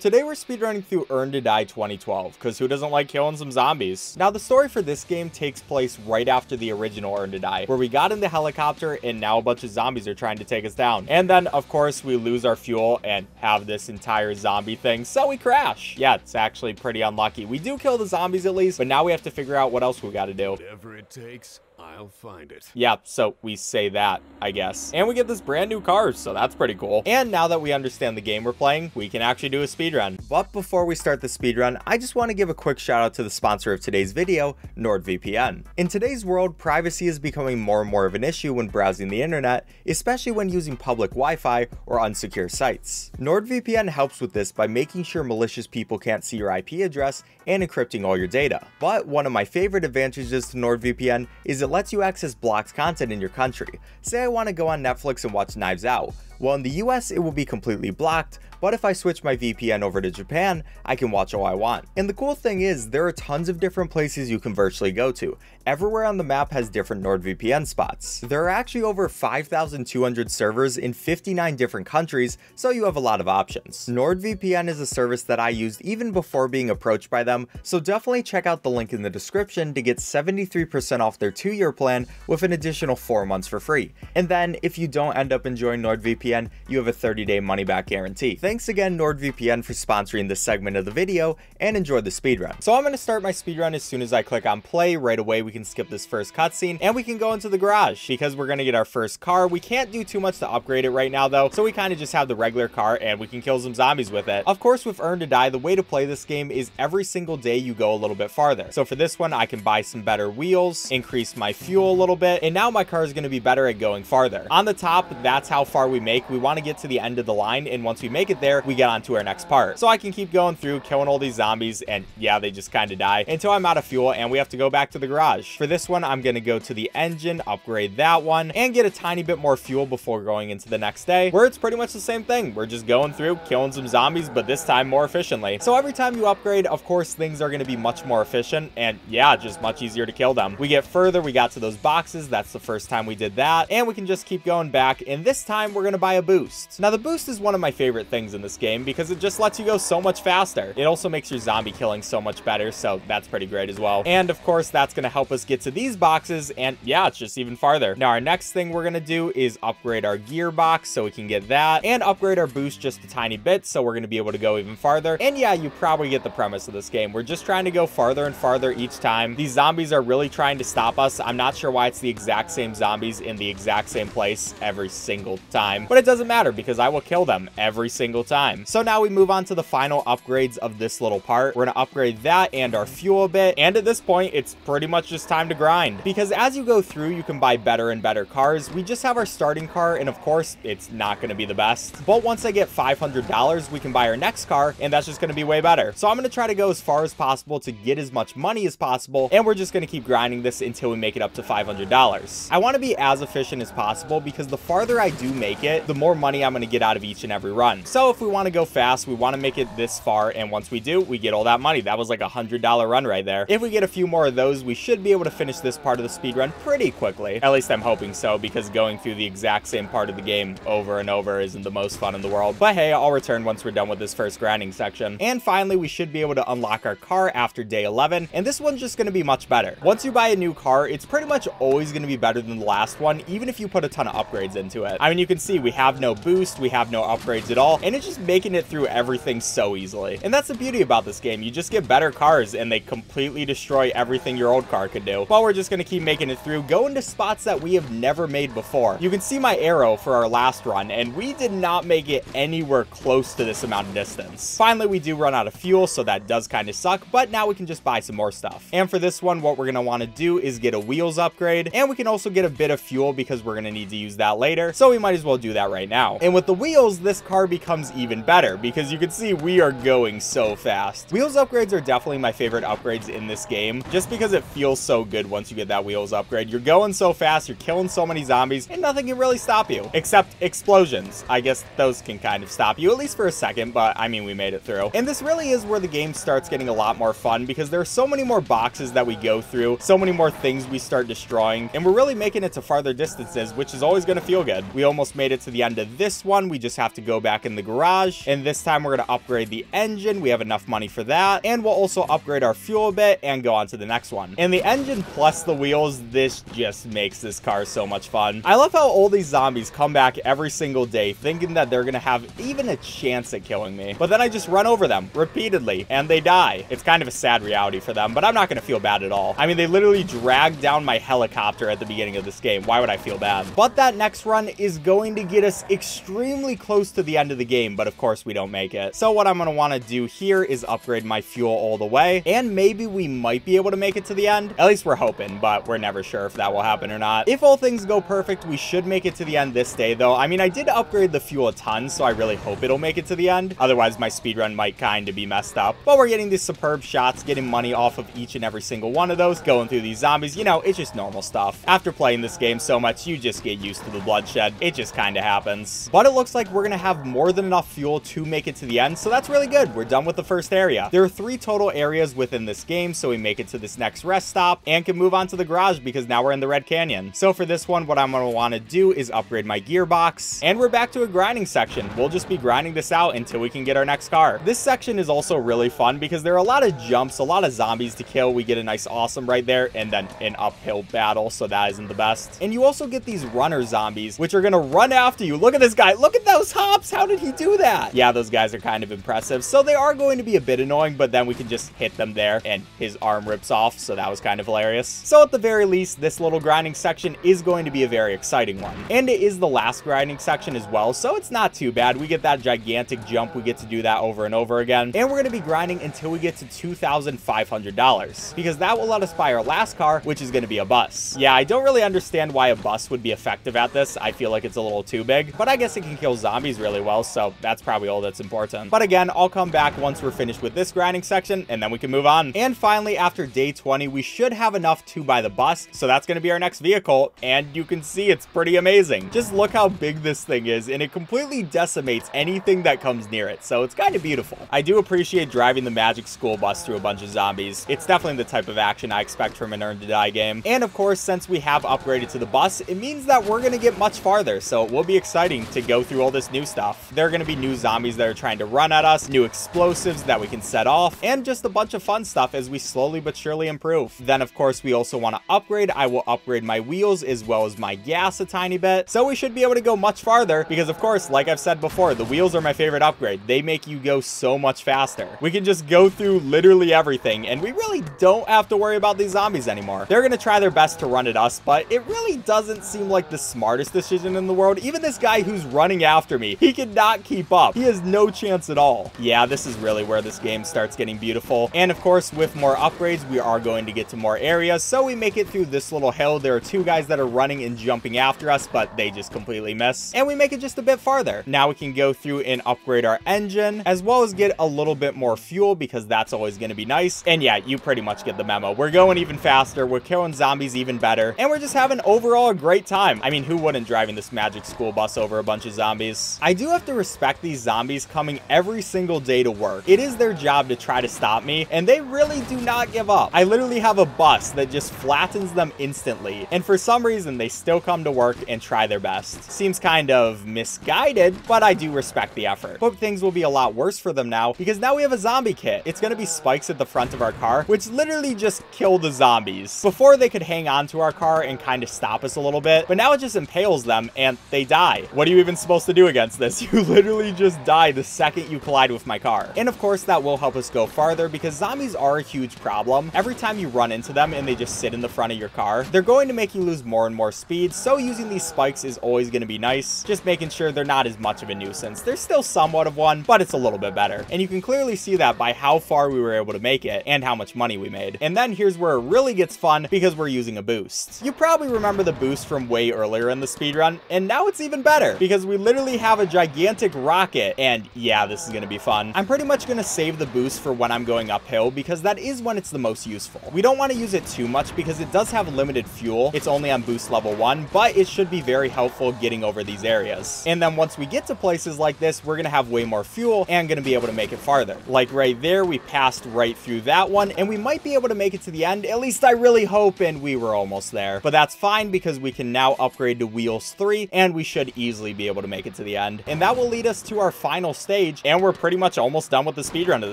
Today we're speedrunning through Earn to Die 2012, because who doesn't like killing some zombies? Now the story for this game takes place right after the original Earn to Die, where we got in the helicopter and now a bunch of zombies are trying to take us down. And then, of course, we lose our fuel and have this entire zombie thing, so we crash. Yeah, it's actually pretty unlucky. We do kill the zombies at least, but now we have to figure out what else we gotta do. Whatever it takes, I'll find it. Yeah, so we say that, I guess. And we get this brand new car, so that's pretty cool. And now that we understand the game we're playing, we can actually do a speedrun. But before we start the speedrun, I just want to give a quick shout out to the sponsor of today's video, NordVPN. In today's world, privacy is becoming more and more of an issue when browsing the internet, especially when using public Wi-Fi or unsecure sites. NordVPN helps with this by making sure malicious people can't see your IP address and encrypting all your data. But one of my favorite advantages to NordVPN is it lets you access blocked content in your country. Say I want to go on Netflix and watch Knives Out. Well, in the US, it will be completely blocked, but if I switch my VPN over to Japan, I can watch all I want. And the cool thing is, there are tons of different places you can virtually go to. Everywhere on the map has different NordVPN spots. There are actually over 5,200 servers in 59 different countries, so you have a lot of options. NordVPN is a service that I used even before being approached by them, so definitely check out the link in the description to get 73% off their 2-year plan with an additional 4 months for free. And then, if you don't end up enjoying NordVPN, you have a 30-day money-back guarantee. Thanks again NordVPN for sponsoring this segment of the video, and enjoy the speedrun. So I'm going to start my speedrun as soon as I click on play. Right away, we can skip this first cutscene, and we can go into the garage, because we're going to get our first car. We can't do too much to upgrade it right now, though, so we kind of just have the regular car, and we can kill some zombies with it. Of course, with Earn to Die, the way to play this game is every single day you go a little bit farther. So for this one, I can buy some better wheels, increase my fuel a little bit, and now my car is going to be better at going farther. On the top, that's how far we make. We want to get to the end of the line, and once we make it there, we get on to our next part. So I can keep going through, killing all these zombies, and yeah, they just kind of die until I'm out of fuel, and we have to go back to the garage. For this one, I'm going to go to the engine, upgrade that one, and get a tiny bit more fuel before going into the next day, where it's pretty much the same thing. We're just going through, killing some zombies, but this time more efficiently. So every time you upgrade, of course, things are going to be much more efficient, and yeah, just much easier to kill them. We get further, we got to those boxes, that's the first time we did that, and we can just keep going back, and this time we're going to buy a boost. Now, the boost is one of my favorite things in this game, because it just lets you go so much faster. It also makes your zombie killing so much better, so that's pretty great as well. And of course, that's going to help us get to these boxes, and yeah, it's just even farther. Now, our next thing we're going to do is upgrade our gearbox so we can get that, and upgrade our boost just a tiny bit, so we're going to be able to go even farther. And yeah, you probably get the premise of this game. We're just trying to go farther and farther each time. These zombies are really trying to stop us. I'm not sure why it's the exact same zombies in the exact same place every single time, but it doesn't matter because I will kill them every single time. So now we move on to the final upgrades of this little part. We're going to upgrade that and our fuel a bit. And at this point, it's pretty much just time to grind because as you go through, you can buy better and better cars. We just have our starting car. And of course, it's not going to be the best. But once I get $500, we can buy our next car and that's just going to be way better. So I'm going to try to go as far as possible to get as much money as possible. And we're just going to keep grinding this until we make it up to $500. I want to be as efficient as possible because the farther I do make it, the more money I'm going to get out of each and every run. So if we want to go fast, we want to make it this far. And once we do, we get all that money. That was like a $100 run right there. If we get a few more of those, we should be able to finish this part of the speed run pretty quickly. At least I'm hoping so because going through the exact same part of the game over and over isn't the most fun in the world. But hey, I'll return once we're done with this first grinding section. And finally, we should be able to unlock our car after day 11. And this one's just going to be much better. Once you buy a new car, it's pretty much always going to be better than the last one, even if you put a ton of upgrades into it. I mean, you can see we have no boost, we have no upgrades at all, and it's just making it through everything so easily. And that's the beauty about this game. You just get better cars and they completely destroy everything your old car could do. But we're just going to keep making it through, go into spots that we have never made before. You can see my arrow for our last run, and we did not make it anywhere close to this amount of distance. Finally, we do run out of fuel, so that does kind of suck, but now we can just buy some more stuff. And for this one, what we're going to want to do is get a wheels upgrade, and we can also get a bit of fuel because we're going to need to use that later, so we might as well do that right now. And with the wheels, this car becomes even better because you can see we are going so fast. Wheels upgrades are definitely my favorite upgrades in this game, just because it feels so good once you get that wheels upgrade. You're going so fast, you're killing so many zombies, and nothing can really stop you, except explosions. I guess those can kind of stop you, at least for a second, but I mean, we made it through. And this really is where the game starts getting a lot more fun because there are so many more boxes that we go through, so many more things we start destroying, and we're really making it to farther distances, which is always going to feel good. We almost made it to the end of this one, we just have to go back in the garage. And this time we're going to upgrade the engine. We have enough money for that. And we'll also upgrade our fuel a bit and go on to the next one. And the engine plus the wheels, this just makes this car so much fun. I love how all these zombies come back every single day thinking that they're going to have even a chance at killing me. But then I just run over them repeatedly and they die. It's kind of a sad reality for them, but I'm not going to feel bad at all. I mean, they literally dragged down my helicopter at the beginning of this game. Why would I feel bad? But that next run is going to get us extremely close to the end of the game, but of course we don't make it. So what I'm going to want to do here is upgrade my fuel all the way, and maybe we might be able to make it to the end. At least we're hoping, but we're never sure if that will happen or not. If all things go perfect, we should make it to the end this day, though. I mean, I did upgrade the fuel a ton, so I really hope it'll make it to the end. Otherwise, my speedrun might kind of be messed up. But we're getting these superb shots, getting money off of each and every single one of those, going through these zombies. You know, it's just normal stuff. After playing this game so much, you just get used to the bloodshed. It just kind of happens. But it looks like we're going to have more than enough fuel to make it to the end, so that's really good. We're done with the first area. There are three total areas within this game, so we make it to this next rest stop and can move on to the garage because now we're in the Red Canyon. So for this one, what I'm going to want to do is upgrade my gearbox, and we're back to a grinding section. We'll just be grinding this out until we can get our next car. This section is also really fun because there are a lot of jumps, a lot of zombies to kill. We get a nice awesome right there, and then an uphill battle, so that isn't the best. And you also get these runner zombies, which are going to run after you. Look at this guy. Look at those hops. How did he do that? Yeah, those guys are kind of impressive. So they are going to be a bit annoying, but then we can just hit them there, and his arm rips off, so that was kind of hilarious. So at the very least, this little grinding section is going to be a very exciting one. And it is the last grinding section as well, so it's not too bad. We get that gigantic jump. We get to do that over and over again. And we're going to be grinding until we get to $2,500 because that will let us buy our last car, which is going to be a bus. Yeah, I don't really understand why a bus would be effective at this. I feel like it's a little too big, but I guess it can kill zombies really well, so that's probably all that's important. But again, I'll come back once we're finished with this grinding section, and then we can move on. And finally, after day 20, we should have enough to buy the bus, so that's going to be our next vehicle, and you can see it's pretty amazing. Just look how big this thing is, and it completely decimates anything that comes near it, so it's kind of beautiful. I do appreciate driving the Magic School Bus through a bunch of zombies. It's definitely the type of action I expect from an Earn to Die game. And of course, since we have upgraded to the bus, it means that we're going to get much farther, so it will be exciting to go through all this new stuff. There are going to be new zombies that are trying to run at us, new explosives that we can set off, and just a bunch of fun stuff as we slowly but surely improve. Then, of course, we also want to upgrade. I will upgrade my wheels as well as my gas a tiny bit, so we should be able to go much farther because, of course, like I've said before, the wheels are my favorite upgrade. They make you go so much faster. We can just go through literally everything, and we really don't have to worry about these zombies anymore. They're going to try their best to run at us, but it really doesn't seem like the smartest decision in the world. Even this guy who's running after me, he cannot keep up. He has no chance at all. Yeah, this is really where this game starts getting beautiful. And of course, with more upgrades, we are going to get to more areas. So we make it through this little hill. There are two guys that are running and jumping after us, but they just completely miss. And we make it just a bit farther. Now we can go through and upgrade our engine, as well as get a little bit more fuel because that's always going to be nice. And yeah, you pretty much get the memo. We're going even faster. We're killing zombies even better. And we're just having overall a great time. I mean, who wouldn't driving this magic school bus over a bunch of zombies? I do have to respect these zombies coming every single day to work. It is their job to try to stop me, and they really do not give up. I literally have a bus that just flattens them instantly, and for some reason, they still come to work and try their best. Seems kind of misguided, but I do respect the effort. But things will be a lot worse for them now, because now we have a zombie kit. It's going to be spikes at the front of our car, which literally just kill the zombies. Before they could hang on to our car and kind of stop us a little bit, but now it just impales them and they die. What are you even supposed to do against this? You literally just die the second you collide with my car. And of course, that will help us go farther because zombies are a huge problem. Every time you run into them and they just sit in the front of your car, they're going to make you lose more and more speed. So using these spikes is always going to be nice. Just making sure they're not as much of a nuisance. There's still somewhat of one, but it's a little bit better. And you can clearly see that by how far we were able to make it and how much money we made. And then here's where it really gets fun because we're using a boost. You probably remember the boost from way earlier in the speedrun, and now it's even better because we literally have a gigantic rocket. And yeah, this is going to be fun. I'm pretty much going to save the boost for when I'm going uphill because that is when it's the most useful. We don't want to use it too much because it does have limited fuel. It's only on boost level one, but it should be very helpful getting over these areas. And then once we get to places like this, we're going to have way more fuel and going to be able to make it farther. Like right there, we passed right through that one and we might be able to make it to the end. At least I really hope and we were almost there. But that's fine because we can now upgrade to wheels three and we should easily be able to make it to the end. And that will lead us to our final stage, and we're pretty much almost done with the speedrun at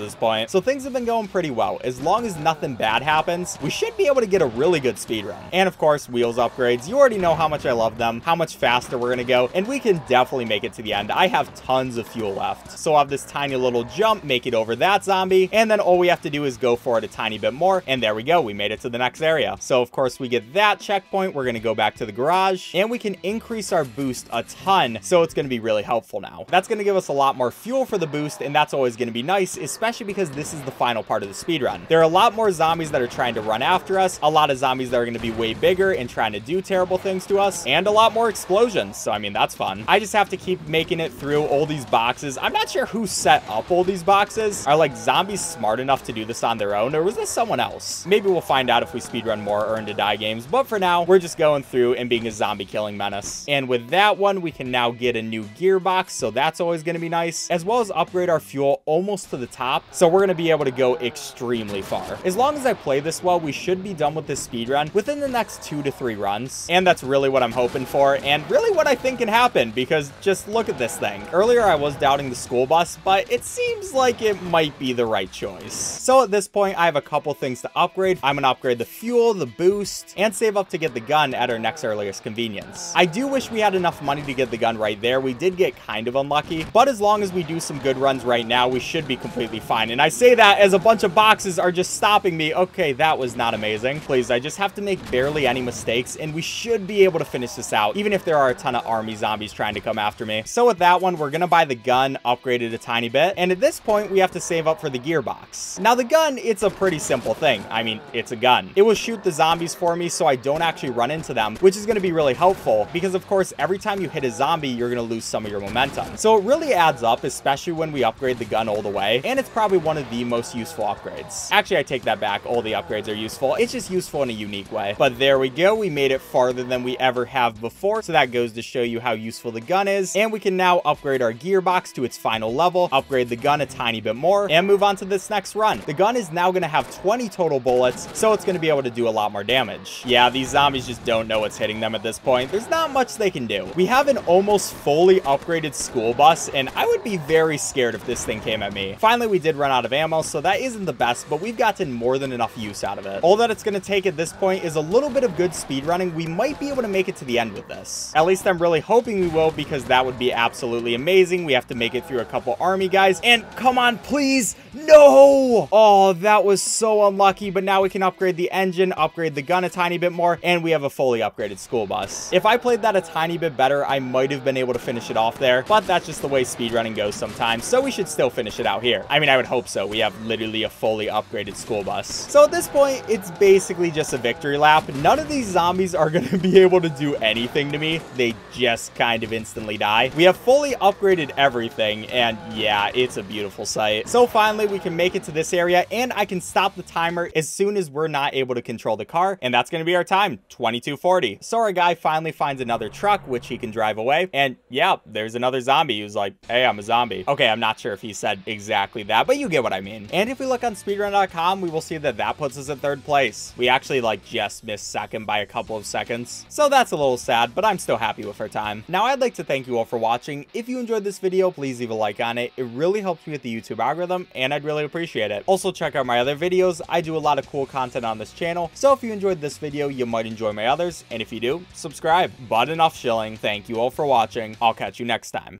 this point. So things have been going pretty well. As long as nothing bad happens, we should be able to get a really good speedrun. And of course, wheels upgrades. You already know how much I love them, how much faster we're gonna go, and we can definitely make it to the end. I have tons of fuel left. So I'll have this tiny little jump, make it over that zombie, and then all we have to do is go for it a tiny bit more, and there we go. We made it to the next area. So of course we get that checkpoint. We're gonna go back to the garage, and we can increase our boost a ton, so it's gonna be really helpful now. That's gonna give us a lot more fuel for the boost, and that's always gonna be nice, especially because this is the final part of the speed run. There are a lot more zombies that are trying to run after us, a lot of zombies that are gonna be way bigger and trying to do terrible things to us, and a lot more explosions. So I mean, that's fun. I just have to keep making it through all these boxes. I'm not sure who set up all these boxes. Are like zombies smart enough to do this on their own, or was this someone else? Maybe we'll find out if we speedrun more Earn to Die games, but for now, we're just going through and being a zombie killing menace. And with that one, we can now get a new gearbox, so that's always going to be nice, as well as upgrade our fuel almost to the top, so we're going to be able to go extremely far. As long as I play this well, we should be done with this speedrun within the next two to three runs, and that's really what I'm hoping for, and really what I think can happen, because just look at this thing. Earlier, I was doubting the school bus, but it seems like it might be the right choice. So at this point, I have a couple things to upgrade. I'm going to upgrade the fuel, the boost, and save up to get the gun at our next earliest convenience. I do wish we had enough money to get the gun right there. We did get kind of unlucky, but as long as we do some good runs right now, we should be completely fine. And I say that as a bunch of boxes are just stopping me. Okay, that was not amazing. Please, I just have to make barely any mistakes, and we should be able to finish this out, even if there are a ton of army zombies trying to come after me. So with that one, we're going to buy the gun, upgrade it a tiny bit, and at this point, we have to save up for the gearbox. Now, the gun, it's a pretty simple thing. I mean, it's a gun. It will shoot the zombies for me so I don't actually run into them, which is going to be really helpful because, of course, every time you hit a zombie, you're going to lose some of your momentum. So it really adds up, especially when we upgrade the gun all the way, and it's probably one of the most useful upgrades. Actually, I take that back. All the upgrades are useful. It's just useful in a unique way. But there we go. We made it farther than we ever have before, so that goes to show you how useful the gun is. And we can now upgrade our gearbox to its final level, upgrade the gun a tiny bit more, and move on to this next run. The gun is now going to have 20 total bullets, so it's going to be able to do a lot more damage. Yeah, these zombies just don't know what's hitting them at this point. There's not much they can do. We have an almost fully upgraded school bus, and I would be very scared if this thing came at me. Finally, we did run out of ammo, so that isn't the best, but we've gotten more than enough use out of it. All that it's going to take at this point is a little bit of good speed running. We might be able to make it to the end with this. At least I'm really hoping we will, because that would be absolutely amazing. We have to make it through a couple army guys, and come on, please, no! Oh, that was so unlucky, but now we can upgrade the engine, upgrade the gun a tiny bit more, and we have a fully upgraded school bus. If I played that a tiny bit better, I might have been able to finish it off there, but that's just the way speedrunning goes sometimes, so we should still finish it out here. I mean, I would hope so. We have literally a fully upgraded school bus. So at this point, it's basically just a victory lap. None of these zombies are going to be able to do anything to me. They just kind of instantly die. We have fully upgraded everything, and yeah, it's a beautiful sight. So finally, we can make it to this area, and I can stop the timer as soon as we're not able to control the car, and that's going to be our time, 2240. So our guy finally finds another truck, which he can drive away, and yeah, there's another zombie who's like, hey, I'm a zombie. Okay, I'm not sure if he said exactly that, but you get what I mean. And if we look on speedrun.com, we will see that that puts us in third place. We actually like just missed second by a couple of seconds, so that's a little sad, but I'm still happy with our time. Now, I'd like to thank you all for watching. If you enjoyed this video, please leave a like on it. It really helps me with the YouTube algorithm, and I'd really appreciate it. Also, check out my other videos. I do a lot of cool content on this channel, so if you enjoyed this video, you might enjoy my others, and if you do, subscribe. But enough shilling. Thank you all for watching. I'll catch you next time.